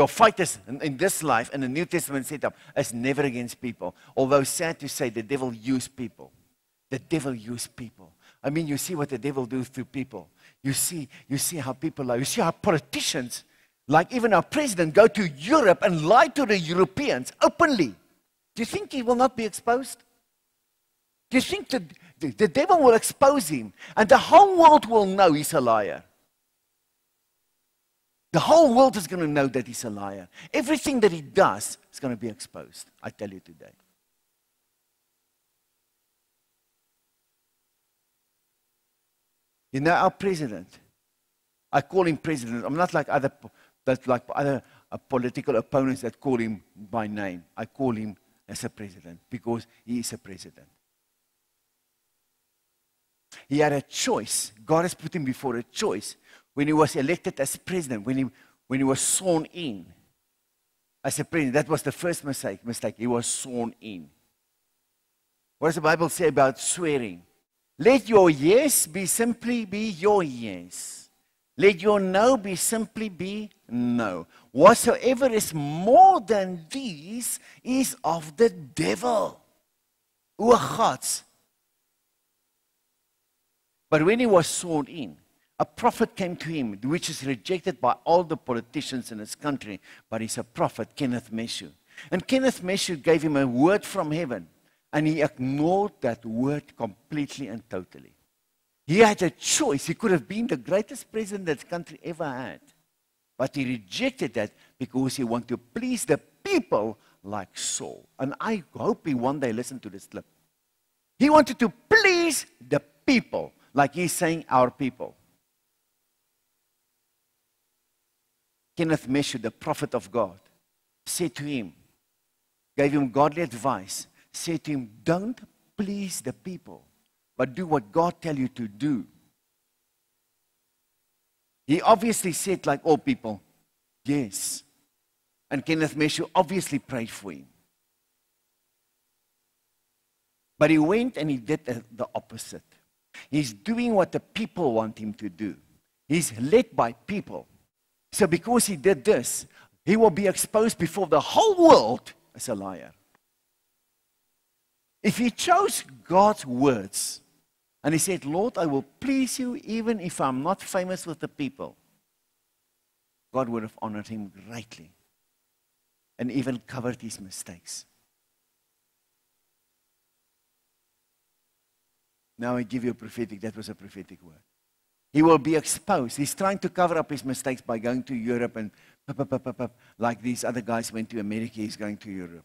Your fight is in, this life, in the New Testament setup, is never against people. Although sad to say, the devil used people. The devil used people. I mean, you see what the devil does to people. You see, you see how people are. You see how politicians, like even our president, go to Europe and lie to the Europeans openly. Do you think he will not be exposed? Do you think that the, the devil will expose him and the whole world will know he's a liar? The whole world is going to know that he's a liar. Everything that he does is going to be exposed. I tell you today. You know, our president, I call him president. I'm not like other, that like other uh, political opponents that call him by name. I call him as a president because he is a president. He had a choice. God has put him before a choice when he was elected as president, when he, when he was sworn in as a president. That was the first mistake. Mistake. He was sworn in. What does the Bible say about swearing? Let your yes be simply be your yes. Let your no be simply be no. Whatsoever is more than these is of the devil. O gods. But when he was sworn in, a prophet came to him, which is rejected by all the politicians in his country, but he's a prophet, Kenneth Meshoe. And Kenneth Meshoe gave him a word from heaven, and he ignored that word completely and totally. He had a choice. He could have been the greatest president that the country ever had. But he rejected that because he wanted to please the people like Saul. And I hope he one day listened to this clip. He wanted to please the people, like he's saying, our people. Kenneth Meshoe, the prophet of God, said to him, gave him godly advice, said to him, Don't please the people, but do what God tell you to do. He obviously said, like all people, yes. And Kenneth Meshoe obviously prayed for him. But he went and he did the opposite. He's doing what the people want him to do. He's led by people. So, because he did this, he will be exposed before the whole world as a liar. If he chose God's words and he said, Lord, I will please you even if I'm not famous with the people, God would have honored him greatly and even covered his mistakes. Now I give you a prophetic, that was a prophetic word. He will be exposed. He's trying to cover up his mistakes by going to Europe and like these other guys went to America, he's going to Europe.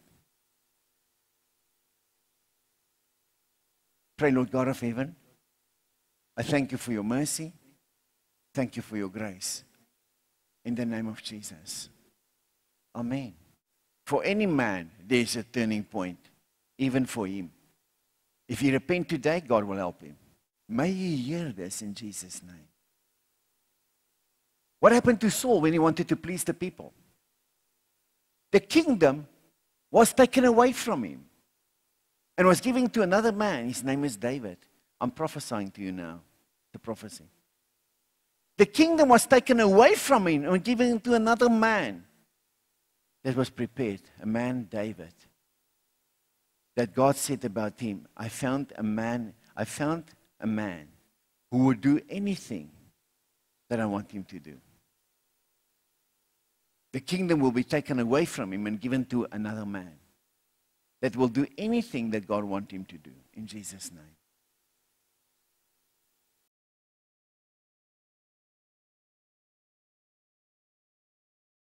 Pray, Lord God of heaven, I thank you for your mercy. Thank you for your grace. In the name of Jesus. Amen. For any man, there's a turning point, even for him. If he repent today, God will help him. May you hear this in Jesus' name. What happened to Saul when he wanted to please the people? The kingdom was taken away from him and was given to another man. His name is David. I'm prophesying to you now, the prophecy. The kingdom was taken away from him and given to another man that was prepared, a man, David. That God said about him, I found a man, I found a man who would do anything that I want him to do. The kingdom will be taken away from him and given to another man that will do anything that God wants him to do in Jesus' name.